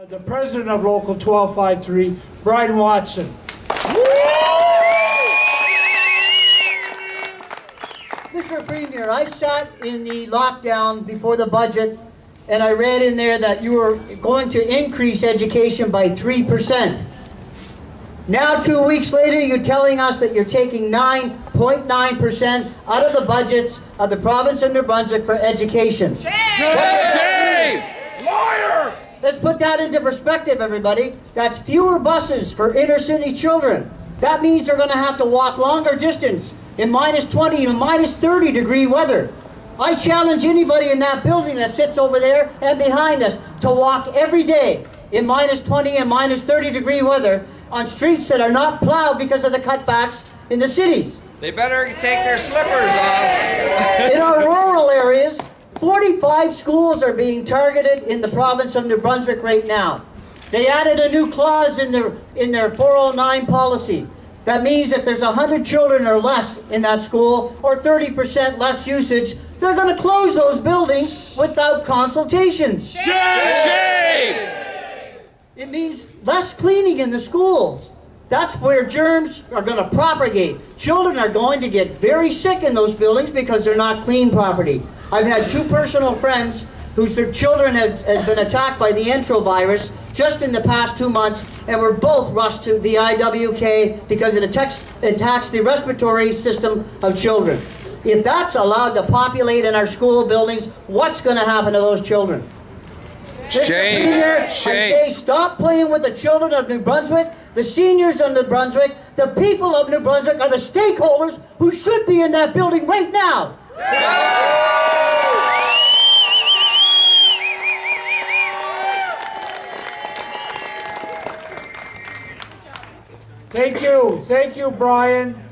Uh, the president of Local 1253, Brian Watson. Mr. Premier, I sat in the lockdown before the budget and I read in there that you were going to increase education by 3%. Now, two weeks later, you're telling us that you're taking 9.9% out of the budgets of the province of New Brunswick for education. Shame! Put that into perspective, everybody. That's fewer buses for inner city children. That means they're going to have to walk longer distance in minus 20 and minus 30 degree weather. I challenge anybody in that building that sits over there and behind us to walk every day in minus 20 and minus 30 degree weather on streets that are not plowed because of the cutbacks in the cities. They better take their slippers off. In our rural areas, 45 schools are being targeted in the province of New Brunswick right now. They added a new clause in their, in their 409 policy. That means if there's 100 children or less in that school, or 30% less usage, they're going to close those buildings without consultations. Shame! It means less cleaning in the schools. That's where germs are going to propagate. Children are going to get very sick in those buildings because they're not clean property. I've had two personal friends whose their children have, been attacked by the enterovirus just in the past two months and were both rushed to the IWK because it attacks, attacks the respiratory system of children. If that's allowed to populate in our school buildings, what's going to happen to those children? Mr. Shame. Premier, I Shame. say stop playing with the children of New Brunswick, the seniors of New Brunswick, the people of New Brunswick are the stakeholders who should be in that building right now. Thank you. Thank you, Brian.